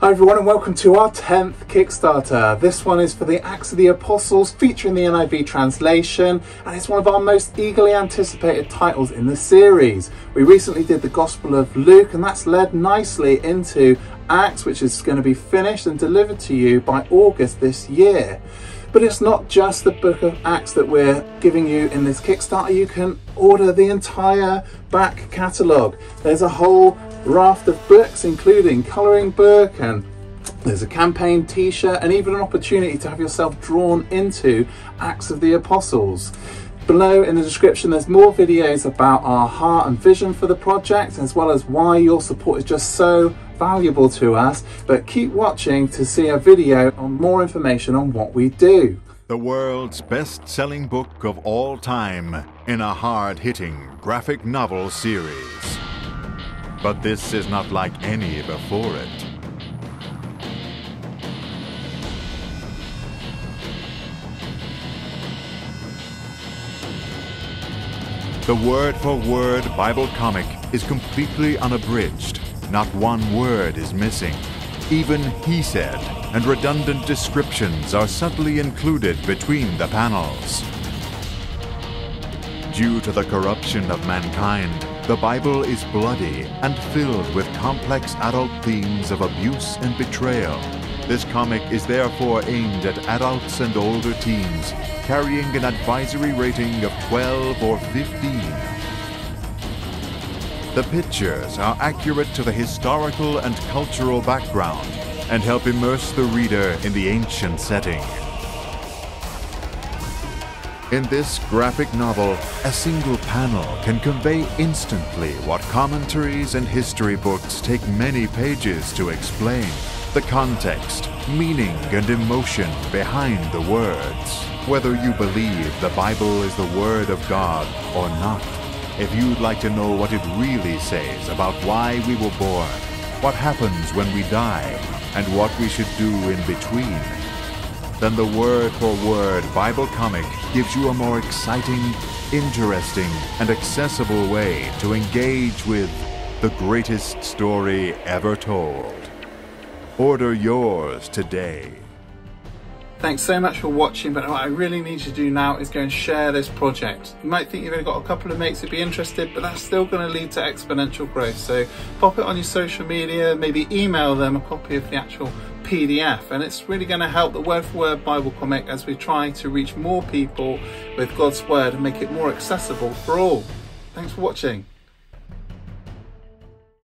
Hi everyone and welcome to our 10th Kickstarter. This one is for the Acts of the Apostles featuring the NIV translation and it's one of our most eagerly anticipated titles in the series. We recently did the Gospel of Luke and that's led nicely into Acts which is going to be finished and delivered to you by August this year. But it's not just the book of Acts that we're giving you in this Kickstarter. You can order the entire back catalogue. There's a whole raft of books, including colouring book and there's a campaign t-shirt and even an opportunity to have yourself drawn into Acts of the Apostles. Below in the description there's more videos about our heart and vision for the project as well as why your support is just so valuable to us but keep watching to see a video on more information on what we do. The world's best-selling book of all time in a hard-hitting graphic novel series. But this is not like any before it. The word-for-word -word Bible comic is completely unabridged. Not one word is missing. Even he said and redundant descriptions are subtly included between the panels. Due to the corruption of mankind, the Bible is bloody and filled with complex adult themes of abuse and betrayal. This comic is therefore aimed at adults and older teens, carrying an advisory rating of 12 or 15. The pictures are accurate to the historical and cultural background and help immerse the reader in the ancient setting. In this graphic novel, a single panel can convey instantly what commentaries and history books take many pages to explain. The context, meaning, and emotion behind the words. Whether you believe the Bible is the Word of God or not. If you'd like to know what it really says about why we were born, what happens when we die, and what we should do in between, then the word for word Bible comic gives you a more exciting, interesting, and accessible way to engage with the greatest story ever told. Order yours today. Thanks so much for watching, but what I really need you to do now is go and share this project. You might think you've only got a couple of mates who'd be interested, but that's still going to lead to exponential growth. So pop it on your social media, maybe email them a copy of the actual PDF, and it's really going to help the Word for Word Bible comic as we try to reach more people with God's Word and make it more accessible for all. Thanks for watching.